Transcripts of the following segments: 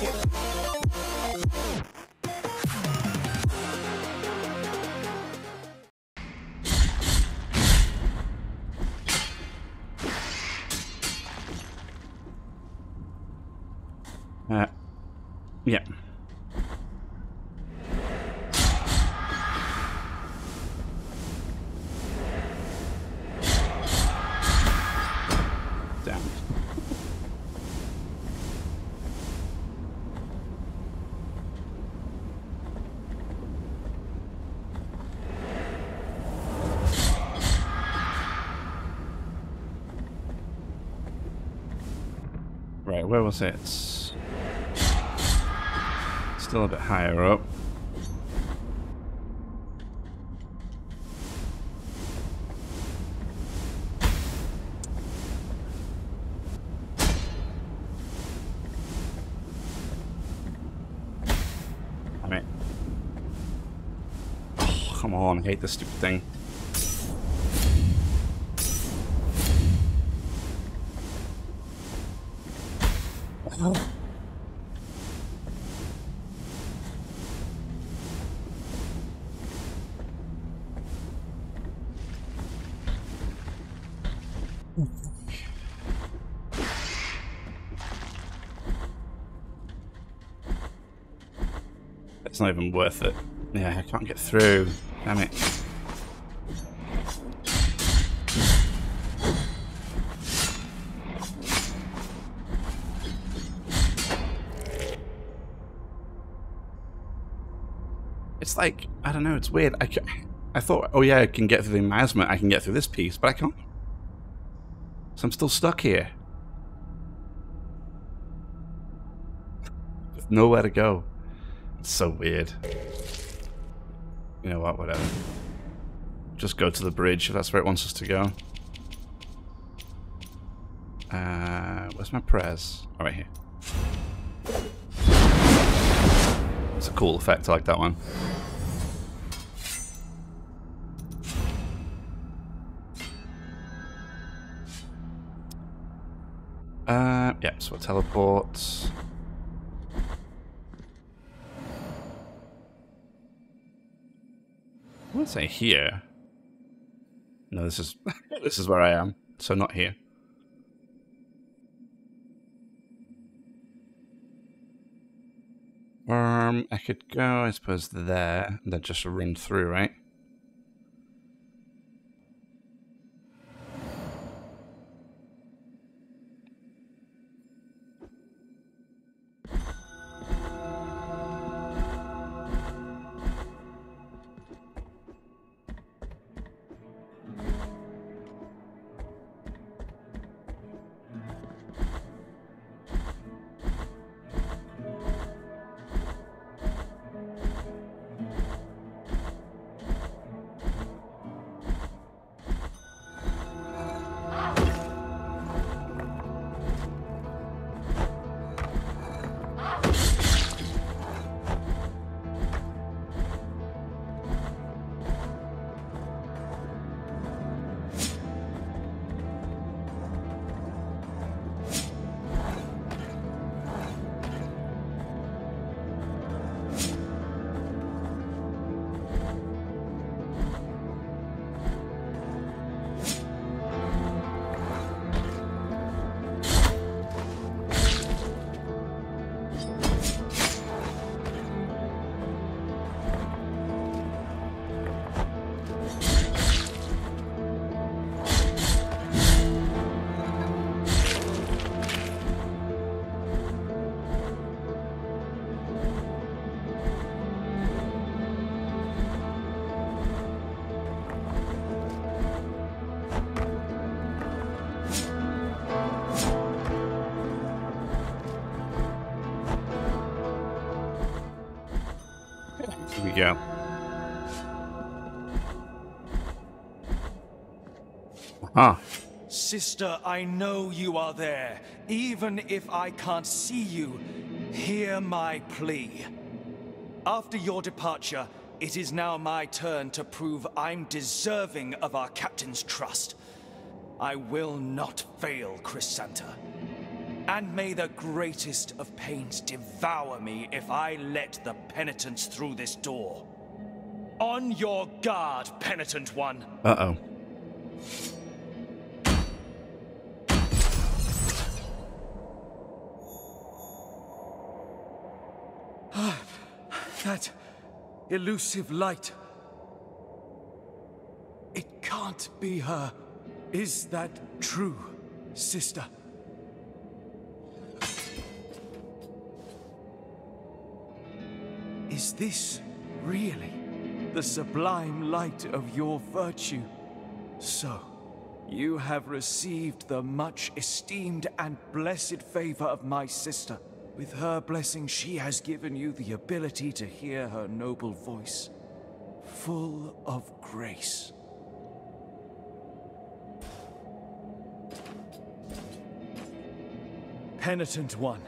Uh, yeah. Where? Still a bit higher up. Damn it. Oh, come on, I hate this stupid thing. It's not even worth it. Yeah, I can't get through. Damn it. It's like, I don't know, it's weird. I, I thought, oh yeah, I can get through the miasma, I can get through this piece, but I can't. So I'm still stuck here. With nowhere to go. It's so weird. You know what, whatever. Just go to the bridge if that's where it wants us to go. Uh, where's my prayers? Oh, right here. It's a cool effect, I like that one. Uh, yeah, so we'll teleport. I would say here. No, this is this is where I am, so not here. Um, I could go, I suppose, there, and then just run through, right? Sister, I know you are there. Even if I can't see you, hear my plea. After your departure, it is now my turn to prove I'm deserving of our captain's trust. I will not fail, Crisanta. And may the greatest of pains devour me if I let the penitents through this door. On your guard, penitent one. Uh-oh. That elusive light. It can't be her. Is that true, sister? Is this really the sublime light of your virtue? So, you have received the much esteemed and blessed favor of my sister. With her blessing, she has given you the ability to hear her noble voice, full of grace. Penitent one,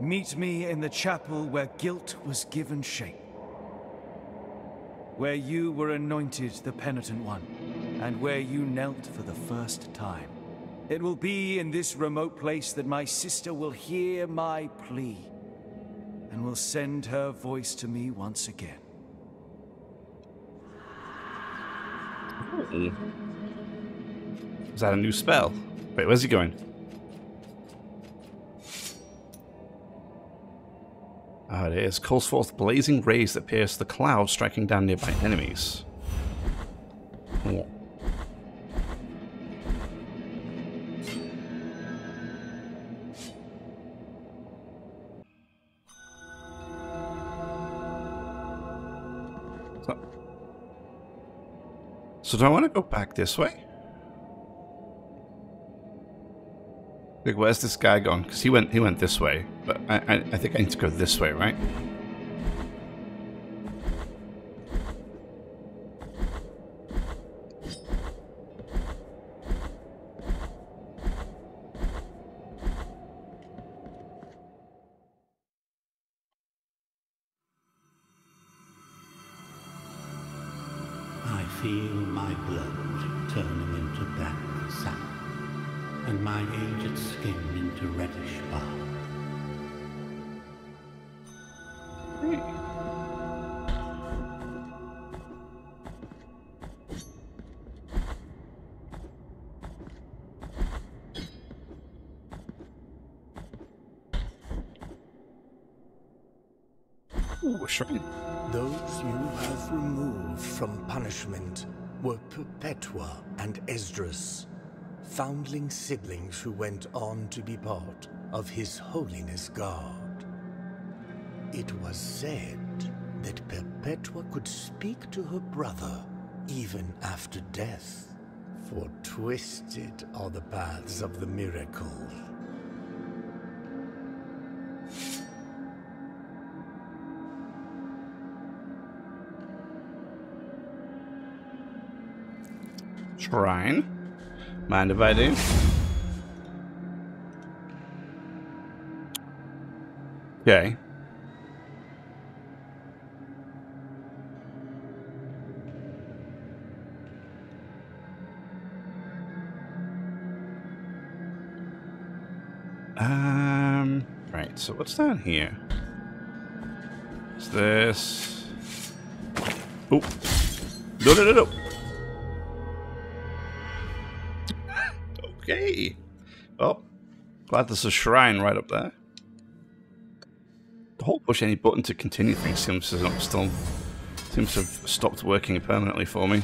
meet me in the chapel where guilt was given shape. Where you were anointed the Penitent One, and where you knelt for the first time. It will be in this remote place that my sister will hear my plea, and will send her voice to me once again. Is that a new spell? Wait, where's he going? Ah, it is. Calls forth blazing rays that pierce the clouds, striking down nearby enemies. So do I want to go back this way? Like, where's this guy gone? Because he went he went this way, but I, I I think I need to go this way, right? Ooh, shrine. Those you have removed from punishment were Perpetua and Esdras, foundling siblings who went on to be part of His Holiness God. It was said that Perpetua could speak to her brother even after death, for twisted are the paths of the miracle. Shrine. Mind if I do? Okay. Um, right, so what's down here? Is this... Oh. No, no, no, no. Okay. Well, glad there's a shrine right up there. The whole push any button to continue thing seems to still seems to have stopped working permanently for me.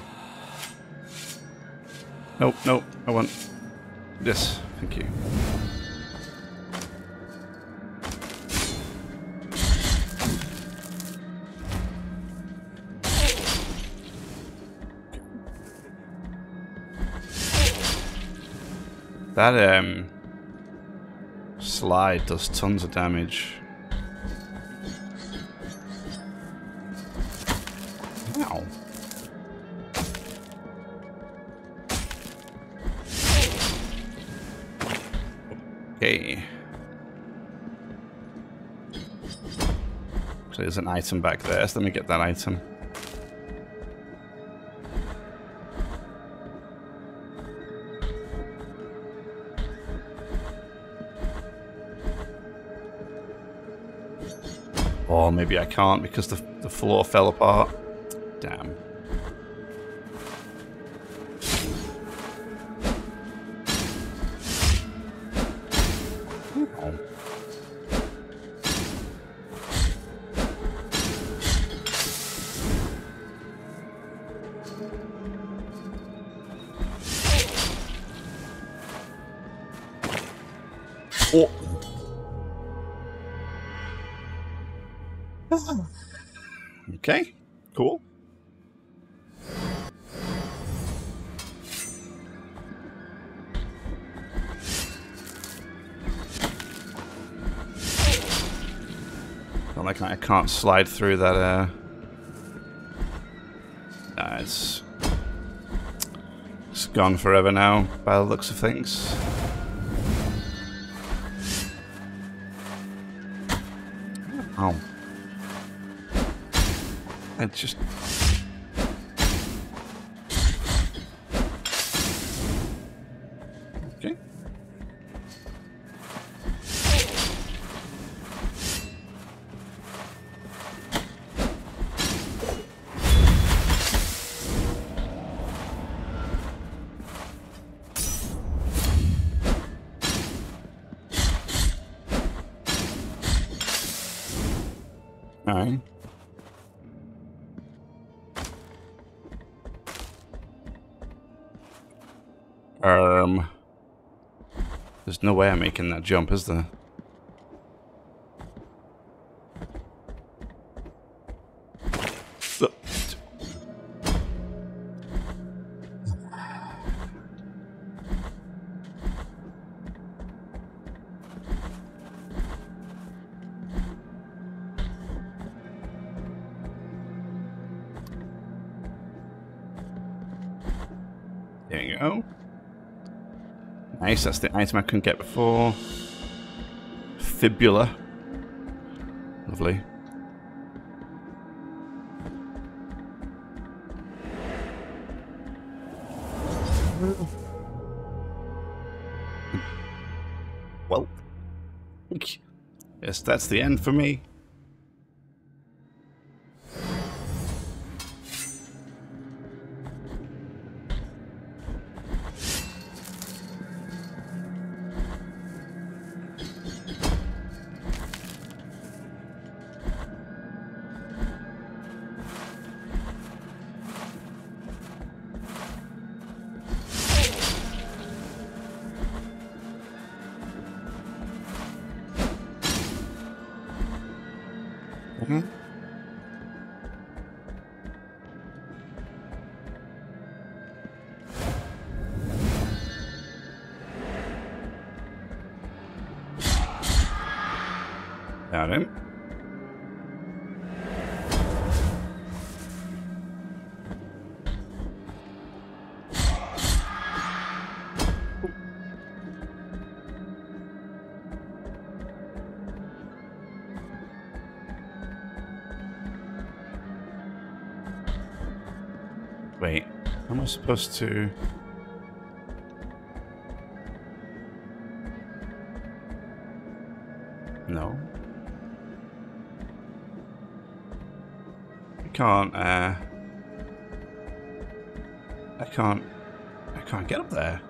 Nope, nope, I want this. Thank you. That um slide does tons of damage. Ow. Okay. So there's an item back there, so let me get that item. Maybe I can't because the, the floor fell apart. Damn. Slide through that, uh... Nah, it's... It's gone forever now, by the looks of things. Oh. I just... Alright. Um, there's no way I'm making that jump, is there? That's the item I couldn't get before. Fibula. Lovely. Well. Yes, that's the end for me. Supposed to... No. I can't, uh... I can't... I can't get up there.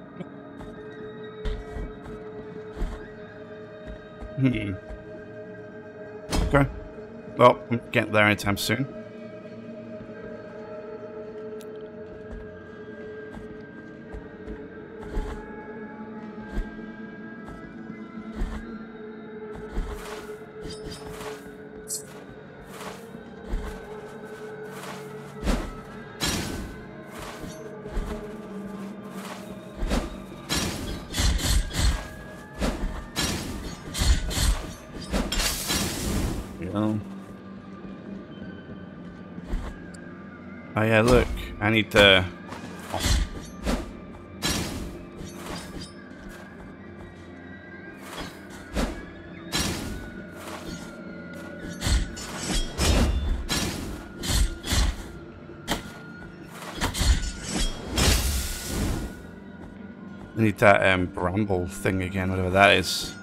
Hmm. Okay. Well, getting there anytime soon. Need to... oh. I need that um, bramble thing again, whatever that is.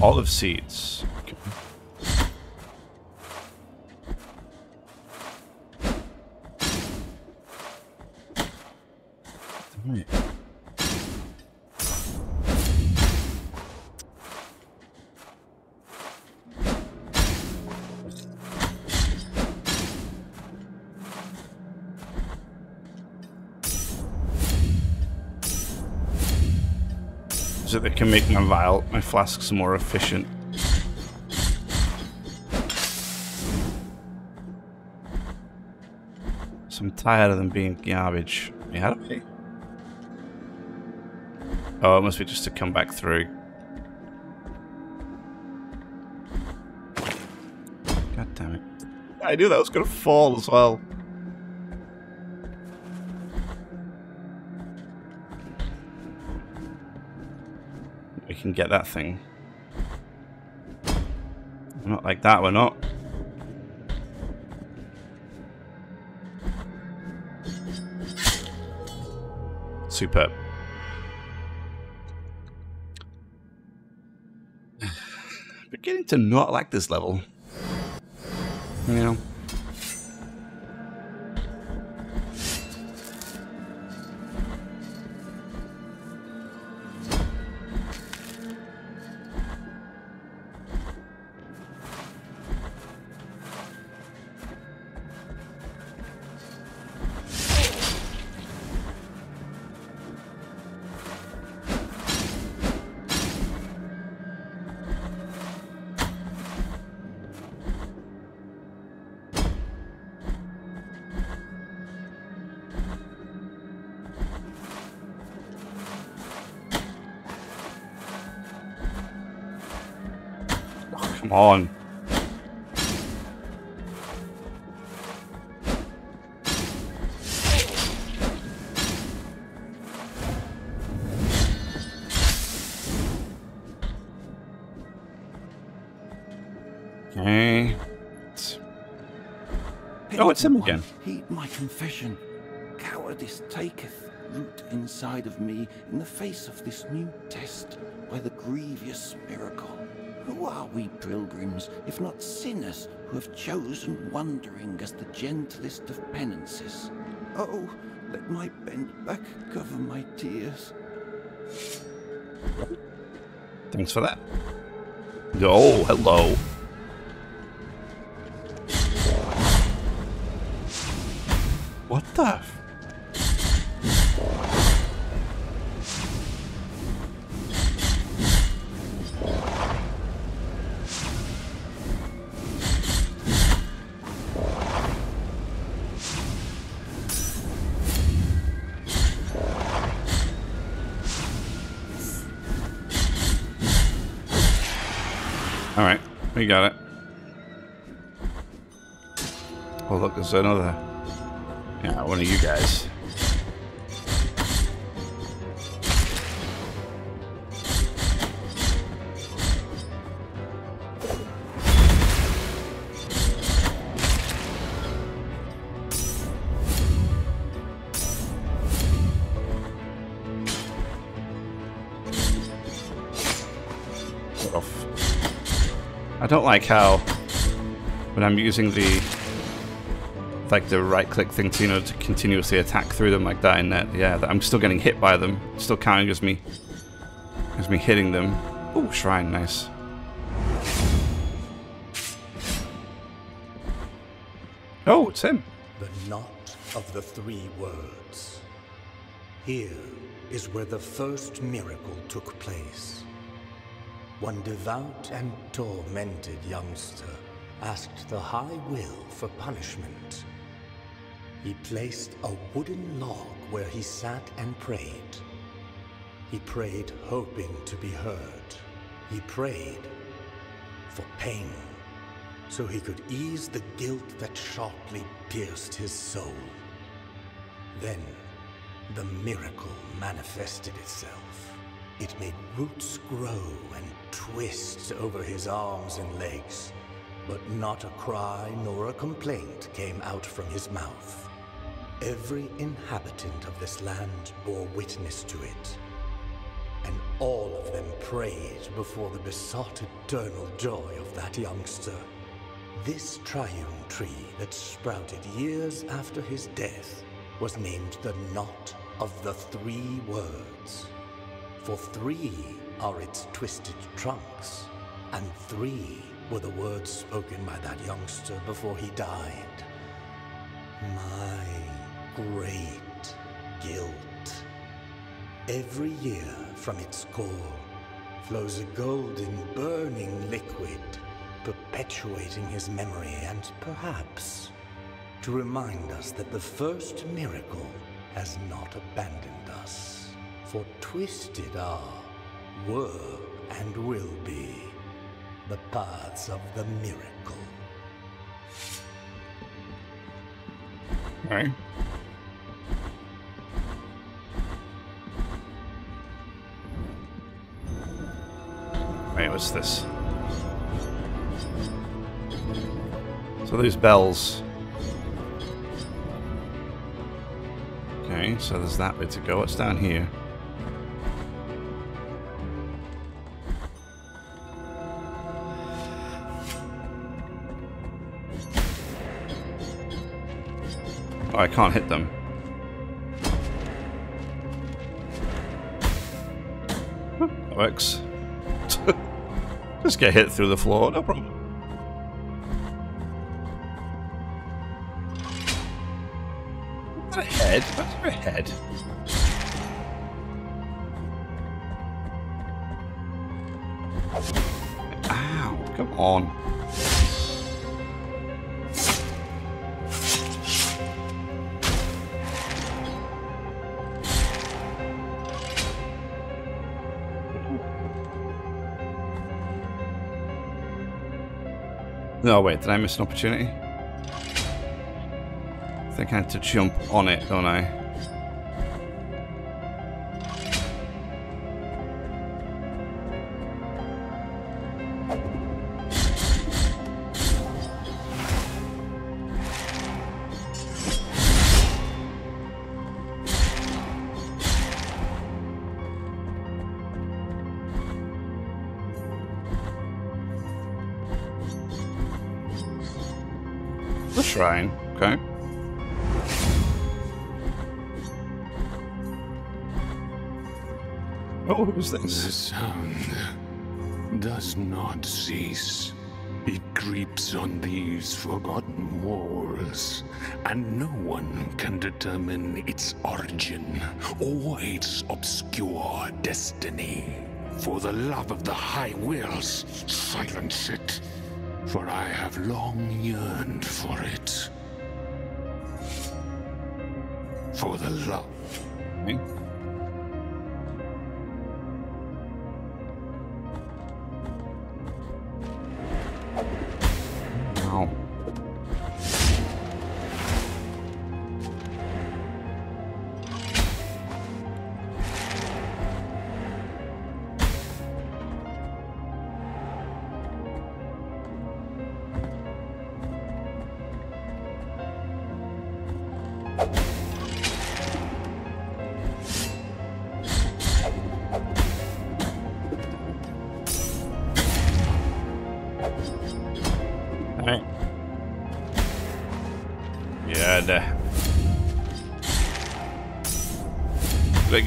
Olive seeds. Can make my vial, my flasks more efficient. So I'm tired of them being garbage. Yeah, okay. Oh, it must be just to come back through. God damn it. I knew that was going to fall as well. Can get that thing. Not like that, we're not. Superb. Beginning to not like this level. You know? Come on. Okay. Oh, it's him again. Heed my confession. Cowardice taketh root inside of me in the face of this new test by the grievous miracle. Who are we pilgrims, if not sinners, who have chosen wandering as the gentlest of penances? Oh, let my bent back cover my tears. Thanks for that. Oh, hello. What the? There's another. Yeah, one of you guys. I don't like how when I'm using the like the right click thing to you know to continuously attack through them like that in that yeah I'm still getting hit by them still counting as me as me hitting them oh shrine nice oh it's him The knot of the three words. Here is where the first miracle took place. One devout and tormented youngster asked the High Will for punishment. He placed a wooden log where he sat and prayed. He prayed hoping to be heard. He prayed for pain, so he could ease the guilt that sharply pierced his soul. Then, the miracle manifested itself. It made roots grow and twist over his arms and legs, but not a cry nor a complaint came out from his mouth. Every inhabitant of this land bore witness to it, and All of them prayed before the besotted eternal joy of that youngster. This triune tree that sprouted years after his death was named the Knot of the Three Words. For three are its twisted trunks, and three were the words spoken by that youngster before he died. My great guilt. Every year from its core flows a golden, burning liquid, perpetuating his memory and perhaps to remind us that the first miracle has not abandoned us. For twisted are, were, and will be the paths of the miracle. Right. This? So those bells. Okay, so there's that bit to go. What's down here? Oh, I can't hit them. Works. Just get hit through the floor, no problem. No, wait, did I miss an opportunity? I think I had to jump on it, don't I? Shrine, okay. Oh, who's The this? sound does not cease. It creeps on these forgotten walls, and no one can determine its origin or its obscure destiny. For the love of the High Wills, silence it, for I have long yearned for it. For the love.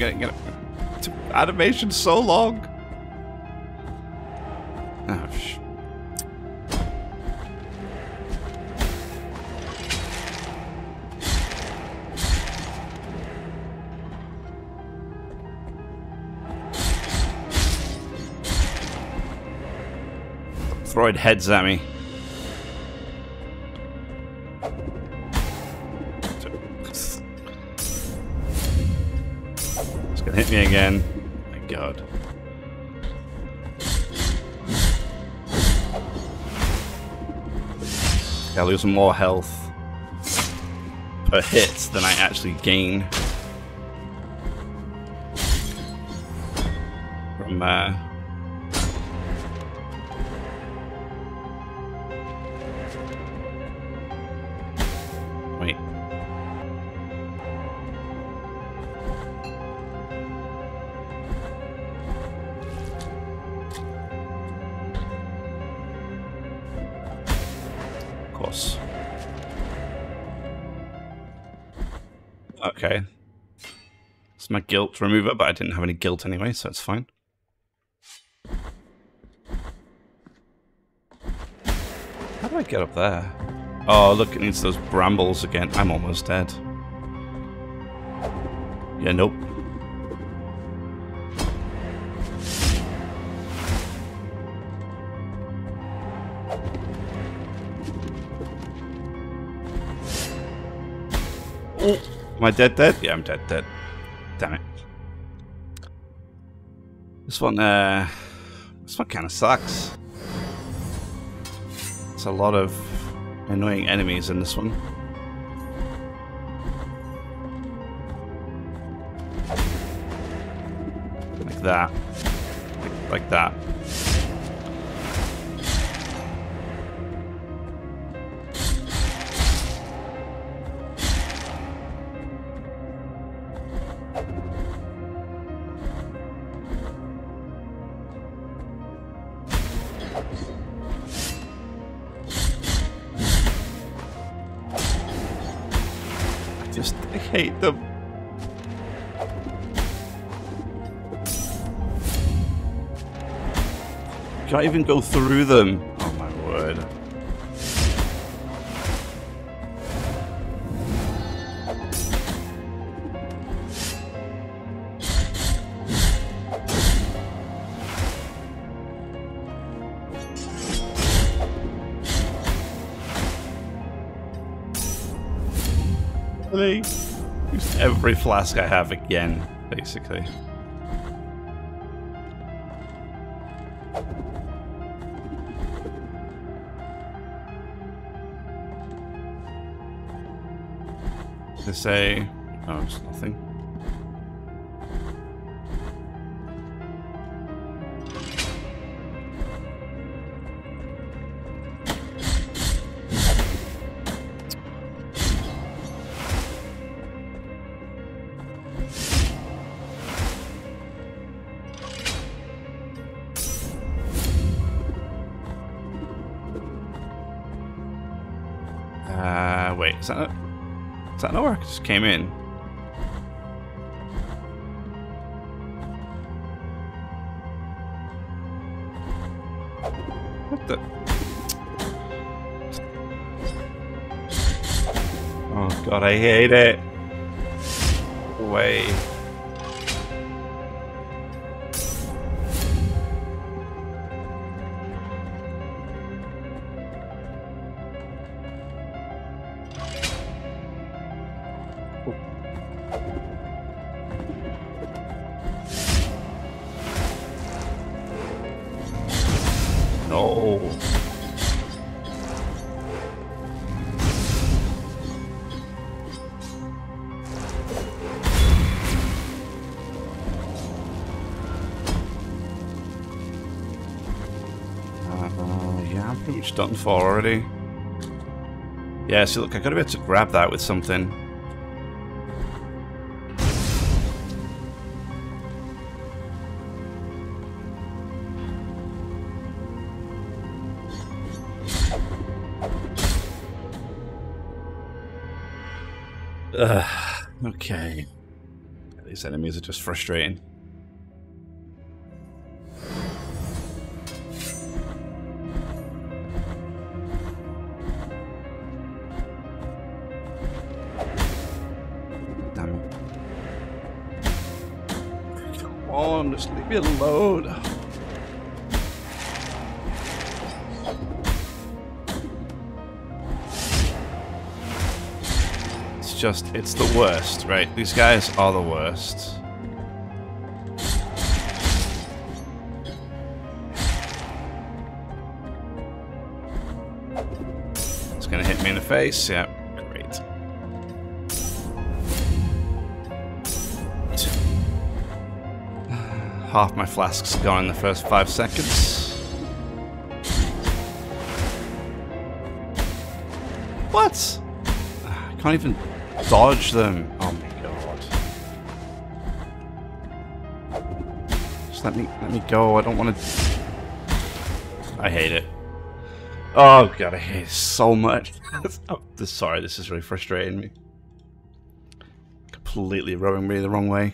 Get, get, animation so long. Oh, sh- Throwing heads at me. Me again. My god. I lose more health per hit than I actually gain from uh, my guilt remover, but I didn't have any guilt anyway, so it's fine. How do I get up there? Oh, look, it needs those brambles again. I'm almost dead. Yeah, nope. Am I dead dead? Yeah, I'm dead dead. This one, uh... This one kind of sucks. It's a lot of annoying enemies in this one. Like that. Like, like that. Can't even go through them. Oh my word. Use every flask I have again, basically. To say, um, oh, it's nothing. Just came in. What the? Oh god, I hate it. Way. Done for already. Yeah, see, look, I gotta be able to grab that with something. Ugh, okay. These enemies are just frustrating. Me alone. It's just, it's the worst, right? These guys are the worst. It's gonna hit me in the face, yeah, Half my flask's gone in the first five seconds. What? I can't even dodge them. Oh my god. Just let me let me go. I don't want to. I hate it. Oh god, I hate it so much. Oh, I'm sorry, this is really frustrating me. Completely rowing me the wrong way.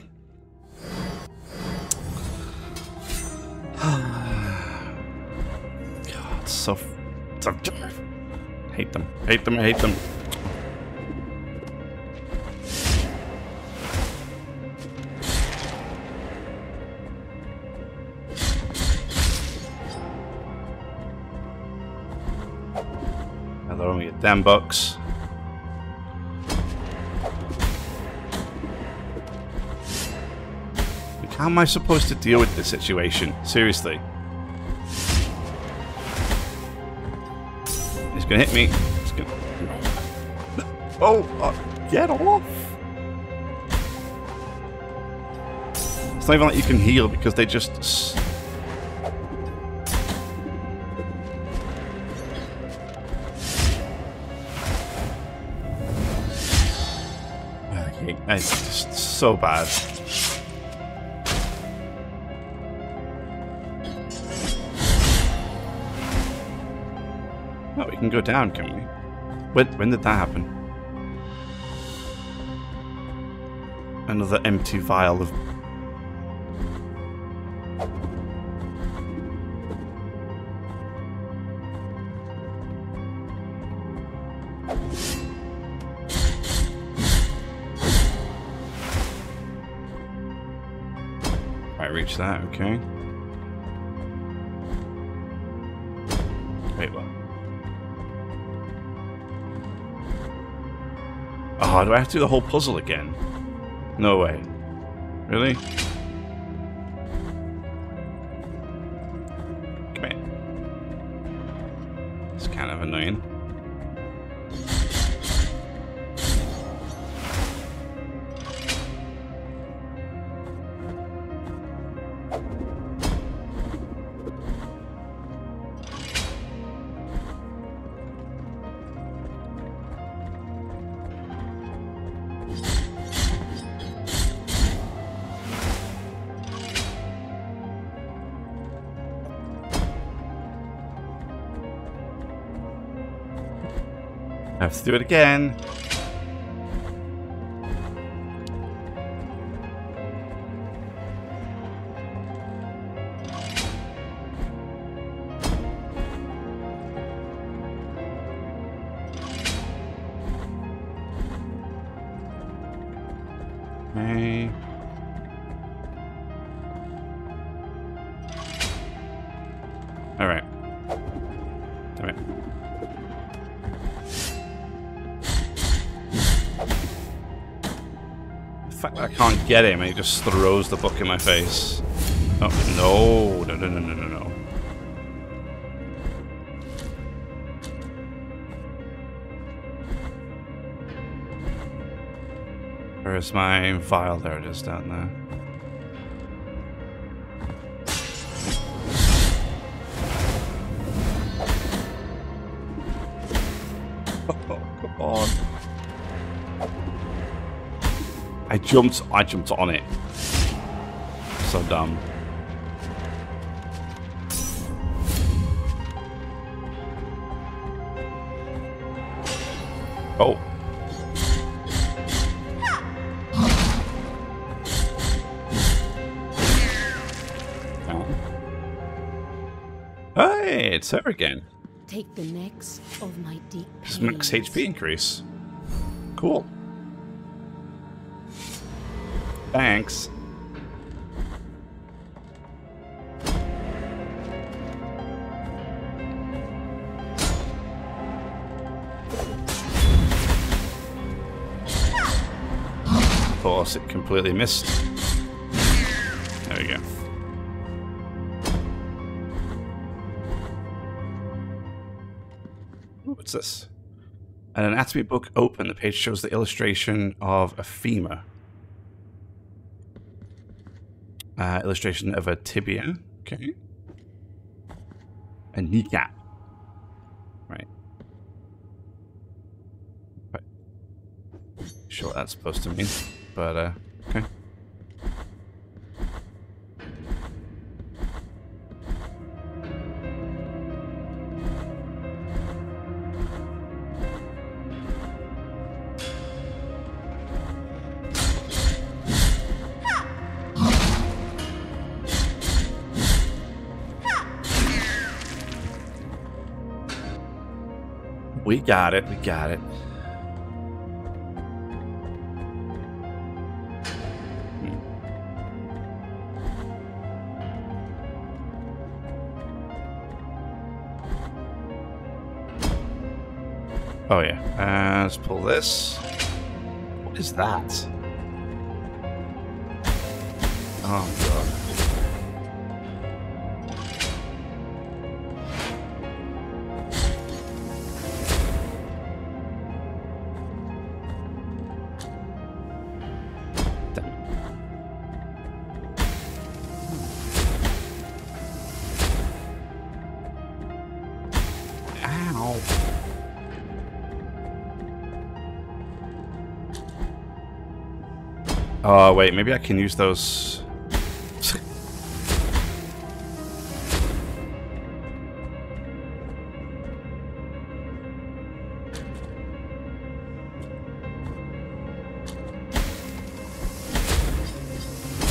So, so hate them, hate them, hate them. Another only a damn bucks. How am I supposed to deal with this situation? Seriously. Gonna hit me. He's gonna... Oh, uh, get off! It's not even like you can heal because they just It's just so bad. Can go down, can we? When, when did that happen? Another empty vial of I reach that, okay. Wait, what? Oh, do I have to do the whole puzzle again? No way. Really? Come here. It's kind of annoying. Do it again. Him and he just throws the book in my face. Oh, no. No, no, no, no, no, no. Where's my file? There it is down there. Jumped, I jumped on it. So dumb. Oh. oh. Hey, it's her again. Take the next of my deep max HP increase. Cool. Thanks. Of course, it completely missed. There we go. What's this? An anatomy book open. The page shows the illustration of a femur. Uh, illustration of a tibia. Okay. A kneecap. Right. But sure what that's supposed to mean, but uh, got it. We got it. Oh yeah. Uh, let's pull this. What is that? Oh god. Wait, maybe I can use those...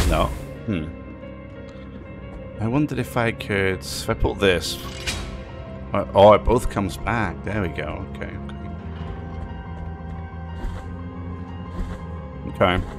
no. Hmm. I wondered if I could... If I put this... Oh, oh, it both comes back. There we go. Okay, okay. Okay.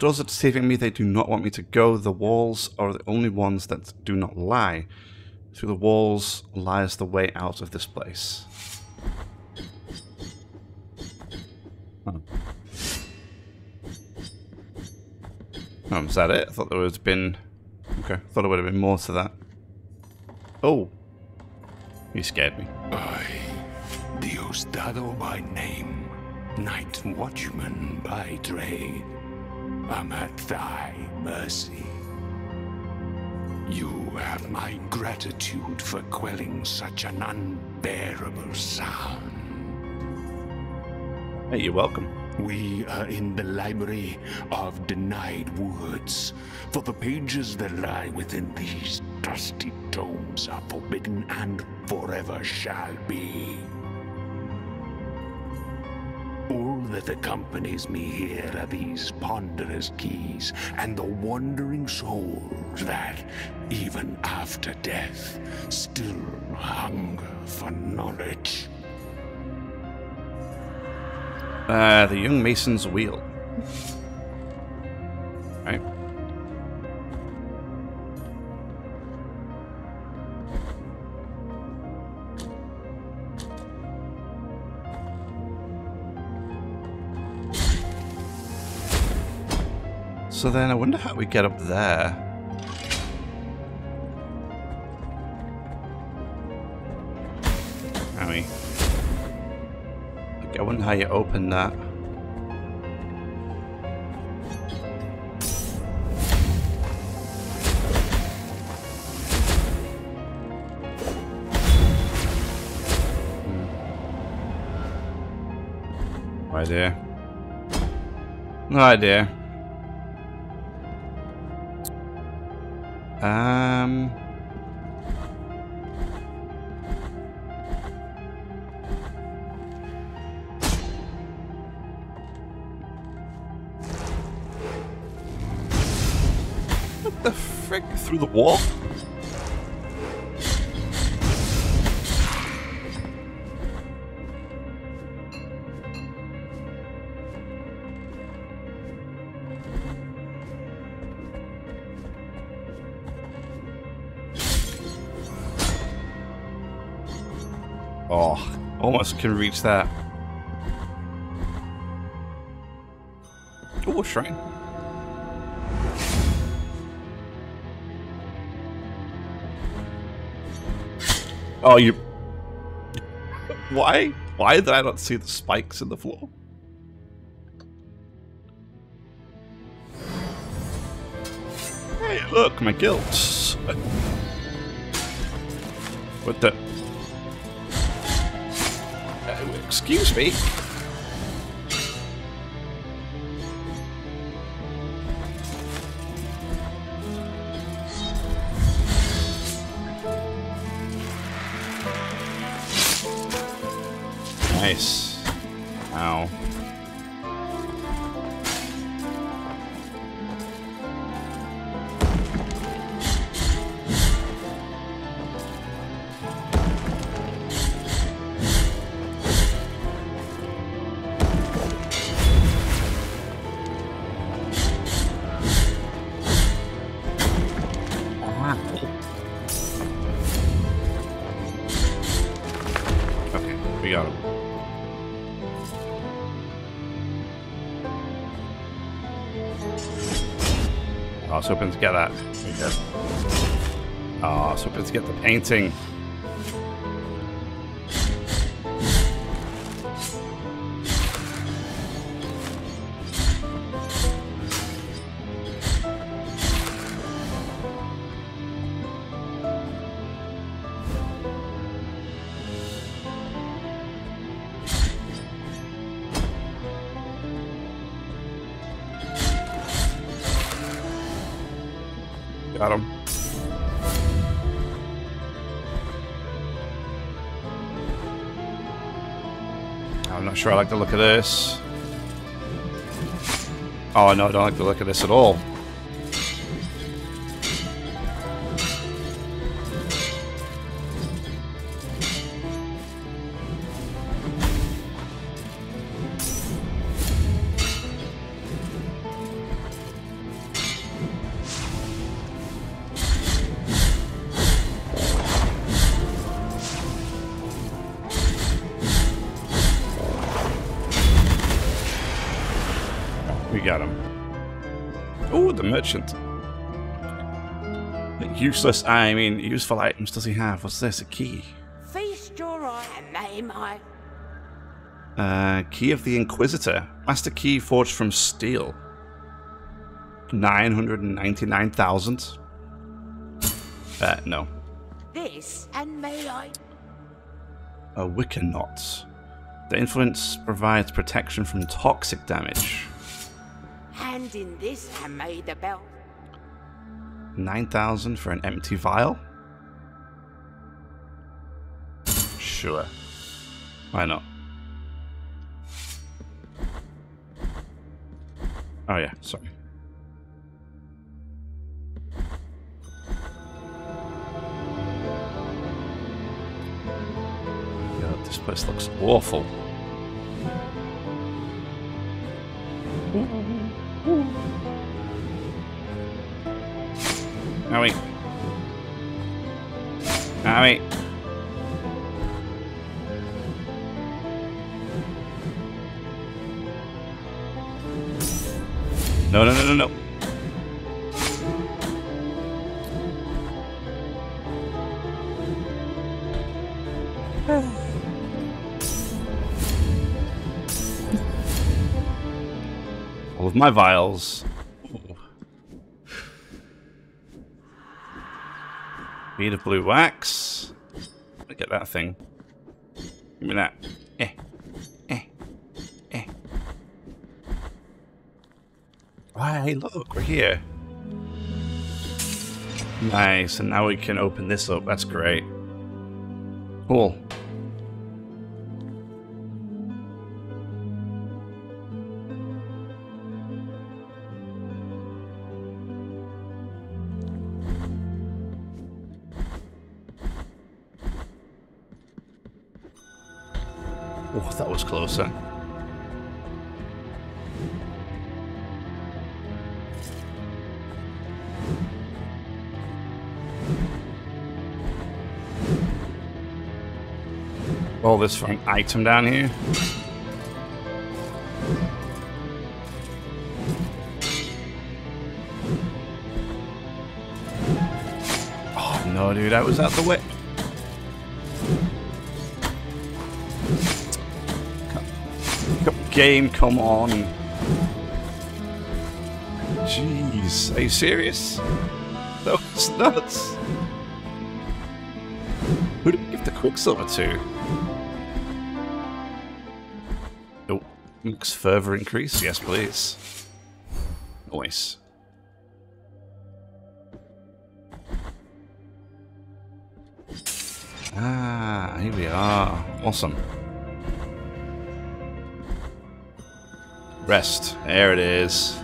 Doors are deceiving me. They do not want me to go. The walls are the only ones that do not lie. Through the walls lies the way out of this place. Oh. Oh, is that it? I thought there would have been... Okay, I thought there would have been more to that. Oh. You scared me. I, Diosdado by name, Night Watchman by trade, am at thy mercy. You have my gratitude for quelling such an unbearable sound. Hey, you're welcome. We are in the library of denied woods, for the pages that lie within these dusty tomes are forbidden and forever shall be. That accompanies me here are these ponderous keys and the wandering souls that, even after death, still hunger for knowledge. Uh, the young mason's wheel. Right. So then I wonder how we get up there. I mean, I wonder how you open that. Hmm. No idea. No idea. Um. What the frick? Through the wall? Oh, almost can reach that. Oh, a shrine. Oh, you. Why? Why did I not see the spikes in the floor? Hey, look, my guild. What the? Excuse me. Get that. Did. Oh, I was hoping to get the painting. Got him. I'm not sure I like the look of this. Oh no, I don't like the look of this at all. The. Useless, I mean, useful items does he have? What's this? A key? Feast your eye and they might. Uh, key of the Inquisitor. Master key forged from steel. 999,000. Uh, no. This and may I. A Wicker Knot. The influence provides protection from toxic damage. Hand in this and may the belt. 9,000 for an empty vial? Sure. Why not? Oh yeah, sorry. This place looks awful. Owie. Owie. No, no, no, no, no. All of my vials. Bead of blue wax. Look at that thing. Give me that. Eh. Eh. Eh. Why, look, we're here. Nice, and now we can open this up. That's great. Cool. That. All this for an item down here. Oh no, dude, I was out the way. Game, come on. Jeez, are you serious? That was nuts. Who did we give the Quicksilver to? Oh, looks further increase. Yes, please. Nice. Ah, here we are. Awesome. Rest. There it is.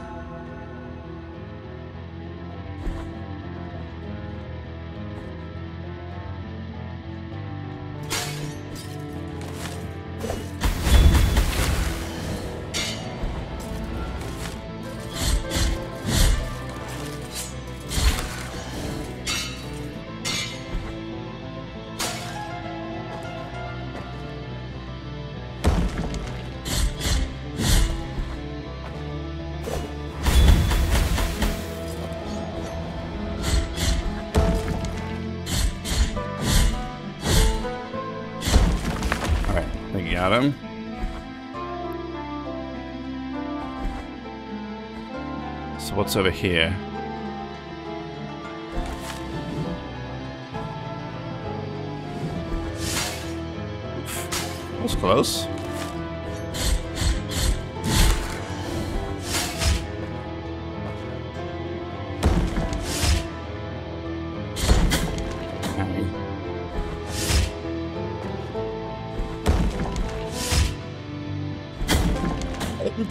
Over here? That was close.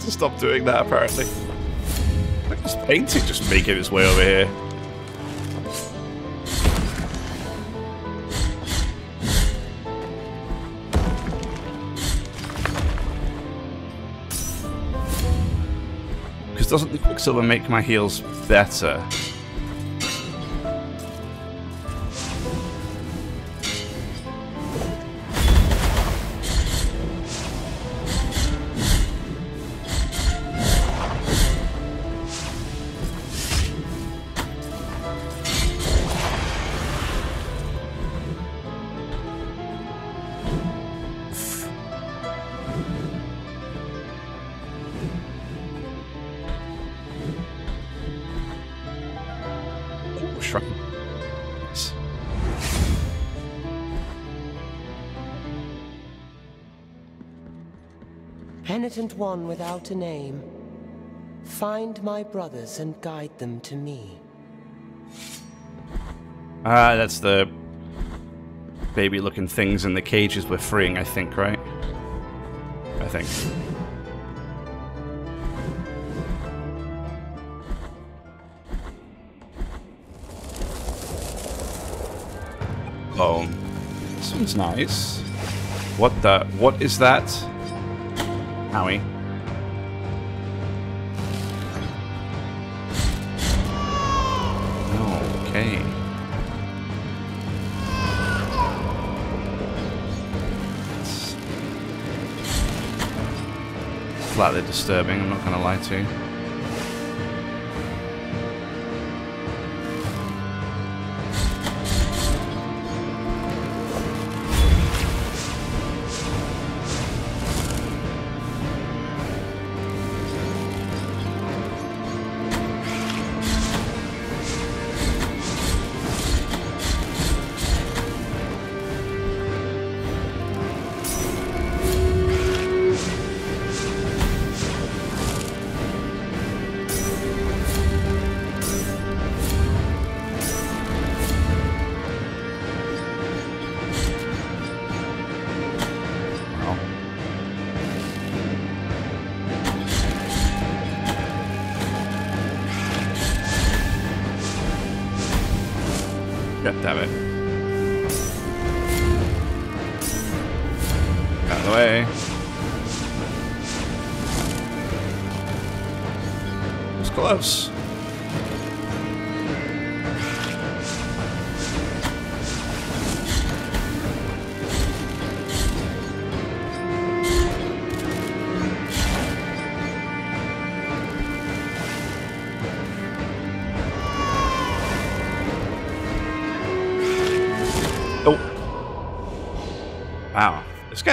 Stop doing that, apparently. This painting just making its way over here. Because doesn't the Quicksilver make my heals better? One without a name. Find my brothers and guide them to me. Ah, that's the baby looking things in the cages we're freeing, I think, right? I think. Oh, this one's nice. What the? What is that? Howie. Okay. It's slightly disturbing, I'm not gonna lie to you.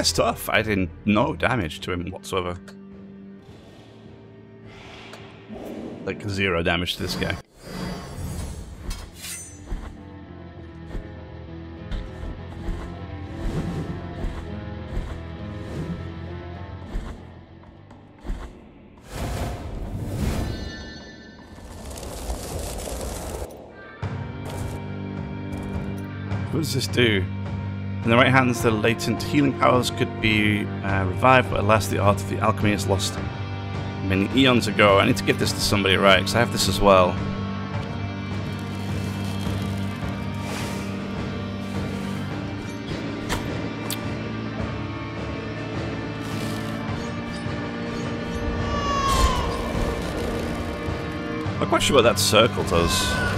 Guy's tough. I didn't no damage to him whatsoever. Like zero damage to this guy. What does this do? In the right hands, the latent healing powers could be uh, revived, but alas, the art of the alchemy is lost many eons ago. I need to give this to somebody, right? Because I have this as well. I'm quite sure what that circle does.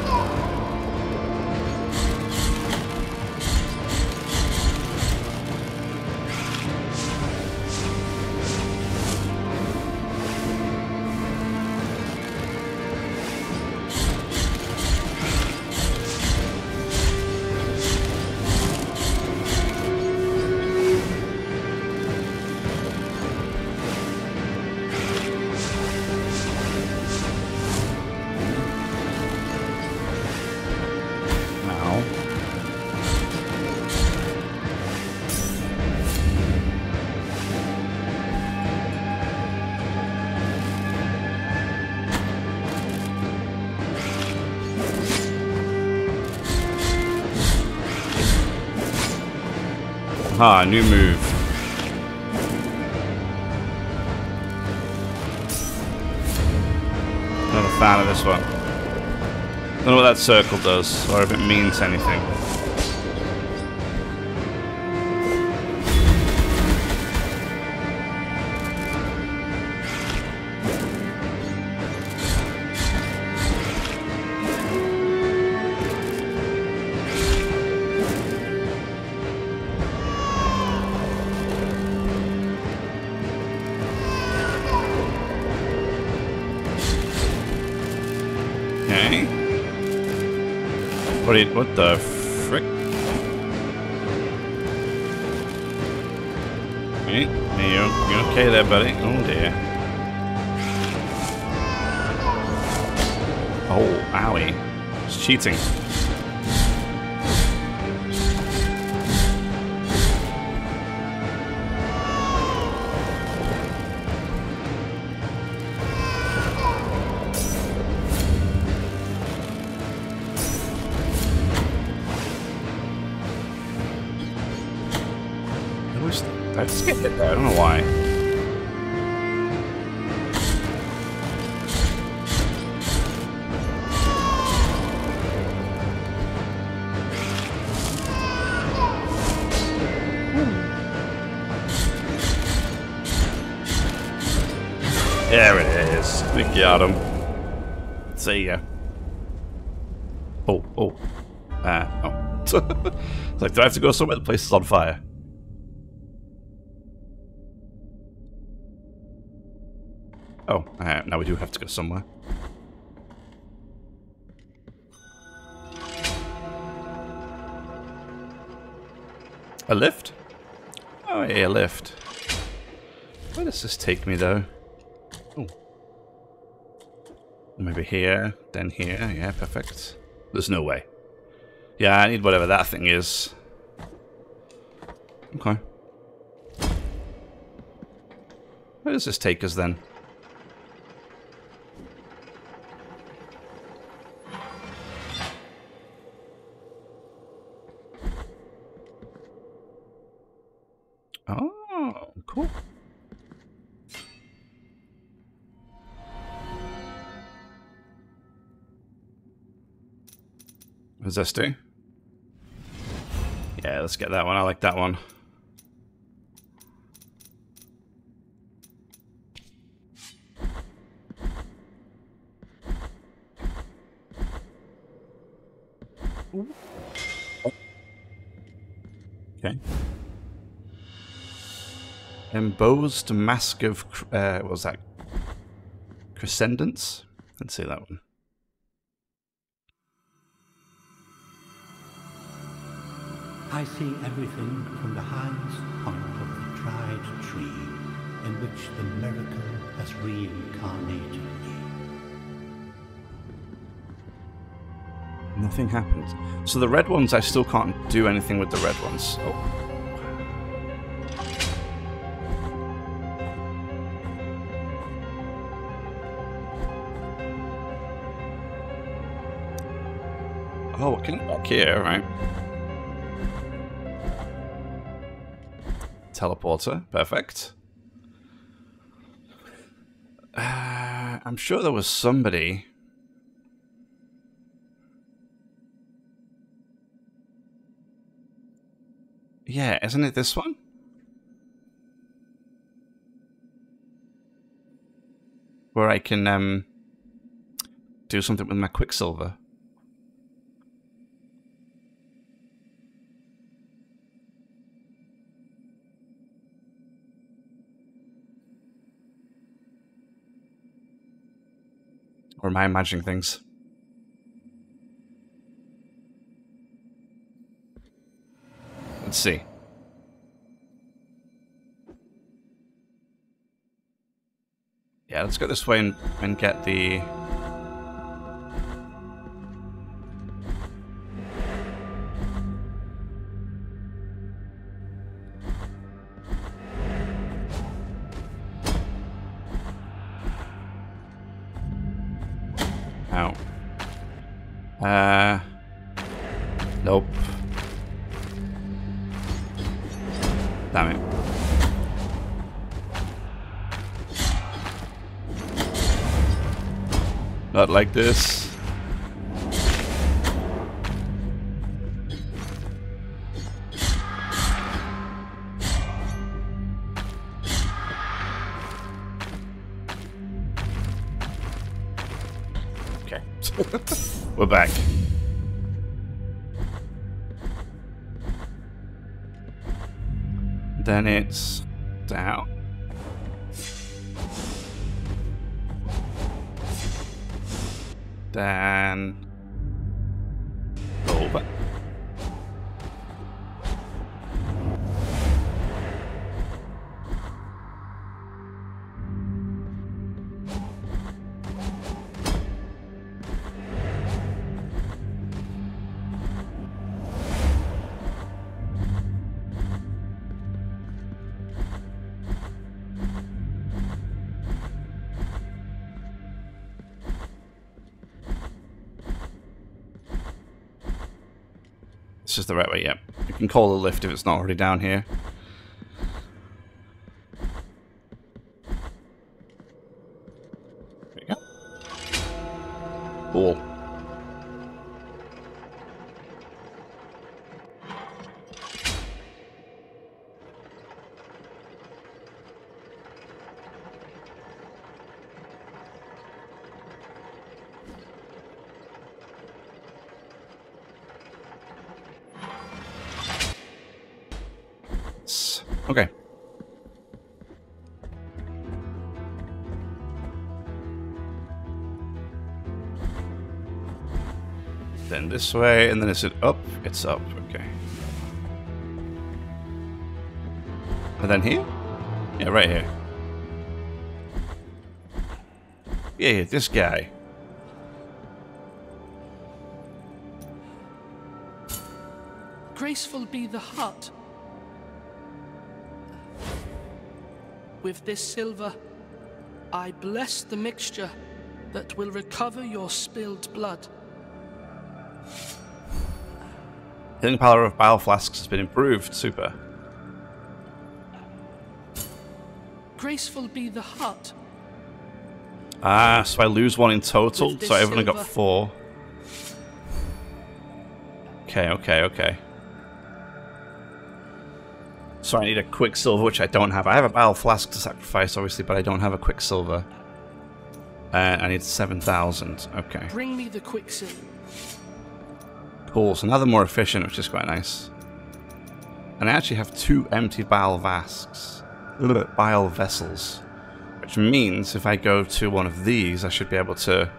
Ah, new move. Not a fan of this one. I Don't know what that circle does, or if it means anything. What, what the frick? Hey, you, you okay there, buddy? Oh dear. Oh, owie. It's cheating. I. I don't know why. There it is. We got him. See ya. Oh, oh. Ah, oh. it's like, do I have to go somewhere? The place is on fire. Now we do have to go somewhere. A lift? Oh, yeah, a lift. Where does this take me, though? Oh. Maybe here, then here. Yeah, perfect. There's no way. Yeah, I need whatever that thing is. Okay. Where does this take us, then? Cool. What does this do? Yeah, let's get that one. I like that one. Okay. Embossed mask of uh, what was that? Crescendence. Let's see that one. I see everything from the highest point of the dried tree in which the miracle has reincarnated me. Nothing happens. So the red ones, I still can't do anything with the red ones. Oh. Oh, what can back here, right? Teleporter, perfect. I'm sure there was somebody. Yeah, isn't it this one? Where I can um, do something with my Quicksilver. Or am I imagining things? Let's see. Yeah, let's go this way and, and get the... Ow. Uh... Nope. Damn it. Not like this. Back. Then it's is the right way, yeah. You can call the lift if it's not already down here. Okay. Then this way, and then is it up? It's up, okay. And then here? Yeah, right here. Yeah, this guy. Graceful be the heart. With this silver, I bless the mixture that will recover your spilled blood. Healing power of bile flasks has been improved. Super. Graceful be the heart. Ah, so I lose one in total, so I've only got four. Okay, okay, okay. So I need a quicksilver, which I don't have. I have a bile flask to sacrifice, obviously, but I don't have a quicksilver. Uh, I need 7,000. Okay. Bring me the quicksilver. Cool, so now they're more efficient, which is quite nice. And I actually have two empty bile vasks. Bile vessels. Which means if I go to one of these, I should be able to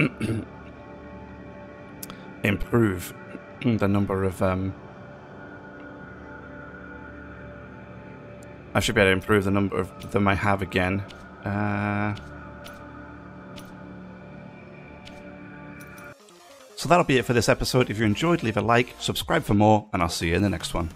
improve the number of um I should be able to improve the number of them I have again. Uh So that'll be it for this episode. If you enjoyed, leave a like, subscribe for more, and I'll see you in the next one.